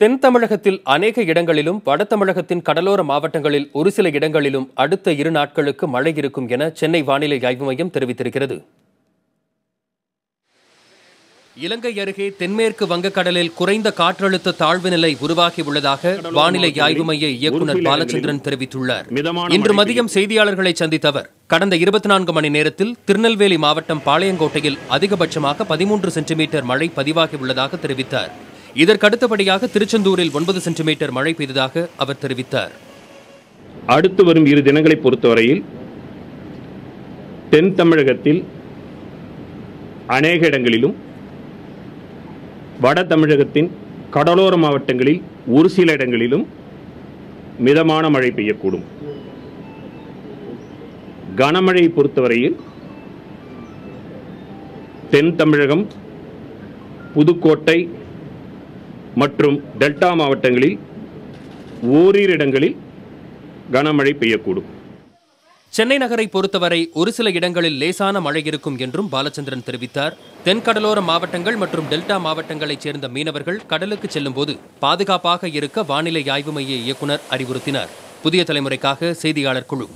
தென் தமிழகத்தில் அநேக இடங்களிலும் வட தமிழகத்தின் கடலோர மாவட்டங்களில் ஒரு சில இடங்களிலும் அடுத்த இரு நாட்களுக்கு மழை இருக்கும் என சென்னை வானிலை ஆய்வு மையம் தெரிவித்திருக்கிறது. இலங்கை அருகே தென்மேற்கு வங்கக்கடலில் குறைந்த காற்றழுத்த தாழ்வு நிலை உருவாகியுள்ளதாக வானிலை ஆய்வு மைய இயக்குநர் பாலச்சந்திரன் தெரிவித்துள்ளார். இன்று மதியம் செய்தியாளர்களை சந்தித்த அவர் கடந்த இருபத்தி நான்கு மணி நேரத்தில் திருநெல்வேலி மாவட்டம் பாளையங்கோட்டையில் அதிகபட்சமாக பதிமூன்று சென்டிமீட்டர் மழை பதிவாகியுள்ளதாக தெரிவித்தார். இதற்கடுத்தபடியாக திருச்செந்தூரில் ஒன்பது சென்டிமீட்டர் மழை பெய்ததாக அவர் தெரிவித்தார். அடுத்து வரும் இரு தினங்களை பொறுத்தவரையில் தென் தமிழகத்தில் அநேக இடங்களிலும் வட தமிழகத்தின் கடலோர மாவட்டங்களில் ஒரு சில இடங்களிலும் மிதமான மழை பெய்யக்கூடும். கனமழையை பொறுத்தவரையில் தென் தமிழகம் புதுக்கோட்டை மற்றும் டெல்டா மாவட்டங்களில் ஓரிரு இடங்களில் கனமழை பெய்யக்கூடும். சென்னை நகரை பொறுத்தவரை ஒரு சில இடங்களில் லேசான மழை இருக்கும் என்றும் பாலச்சந்திரன் தெரிவித்தார். தென்கடலோர மாவட்டங்கள் மற்றும் டெல்டா மாவட்டங்களைச் சேர்ந்த மீனவர்கள் கடலுக்கு செல்லும்போது பாதுகாப்பாக இருக்க வானிலை ஆய்வு மைய இயக்குநர் அறிவுறுத்தினார். புதிய தலைமுறைக்காக செய்தியாளர் குழு.